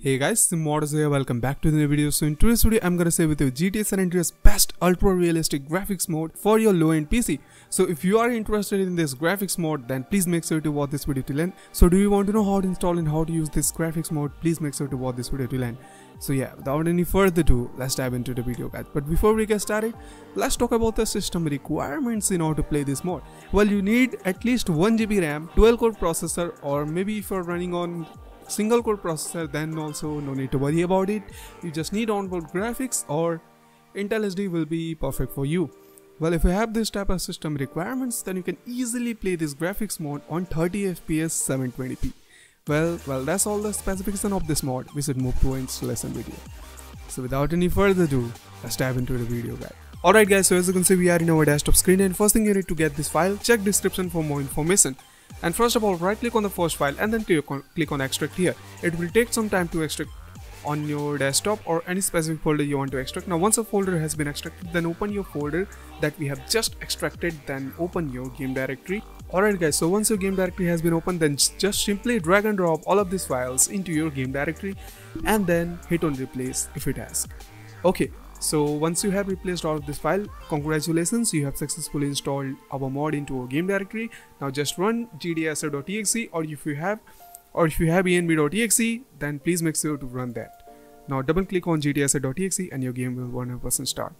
Hey guys, Modus here, welcome back to the new video. So in today's video, I'm gonna say with you GTA San Andreas best ultra realistic graphics mode for your low-end PC. So if you are interested in this graphics mode, then please make sure to watch this video till end. So do you want to know how to install and how to use this graphics mode? Please make sure to watch this video till end. So yeah, without any further ado, let's dive into the video guys. But before we get started, let's talk about the system requirements in order to play this mode. Well, you need at least 1GB RAM, 12 core processor or maybe if you're running on single core processor then also no need to worry about it. You just need onboard graphics or intel HD will be perfect for you. Well if you have this type of system requirements then you can easily play this graphics mode on 30 fps 720p well well that's all the specification of this mod. We should move to installation video. So without any further ado let's dive into the video guys. Alright guys so as you can see we are in our desktop screen and first thing you need to get this file check description for more information and first of all right click on the first file and then click on, click on extract here. It will take some time to extract on your desktop or any specific folder you want to extract. Now once a folder has been extracted then open your folder that we have just extracted then open your game directory. Alright guys so once your game directory has been opened then just simply drag and drop all of these files into your game directory and then hit on replace if it asks. Okay so once you have replaced all of this file, congratulations, you have successfully installed our mod into our game directory. Now just run gta_sa.exe or if you have or if you have env.exe, then please make sure to run that. Now double click on gta_sa.exe and your game will 100% start.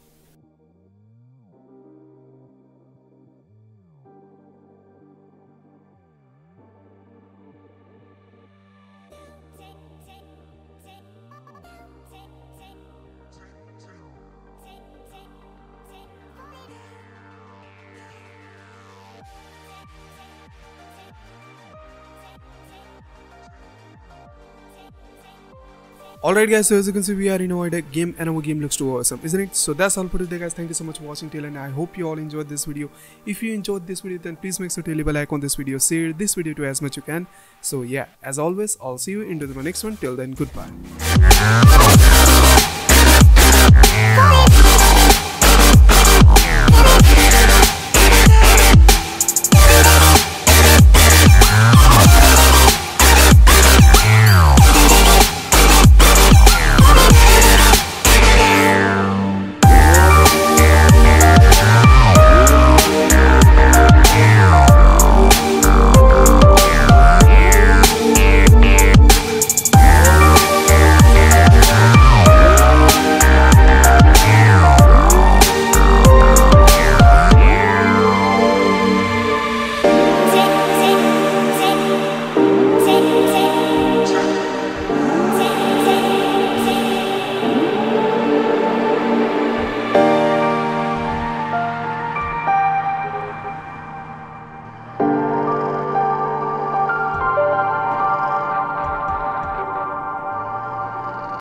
Alright guys, so as you can see we are in our game and our game looks too awesome, isn't it? So that's all for today guys, thank you so much for watching till and I hope you all enjoyed this video. If you enjoyed this video then please make sure to leave a like on this video, share this video to as much as you can. So yeah, as always, I'll see you into the next one, till then goodbye. Bye.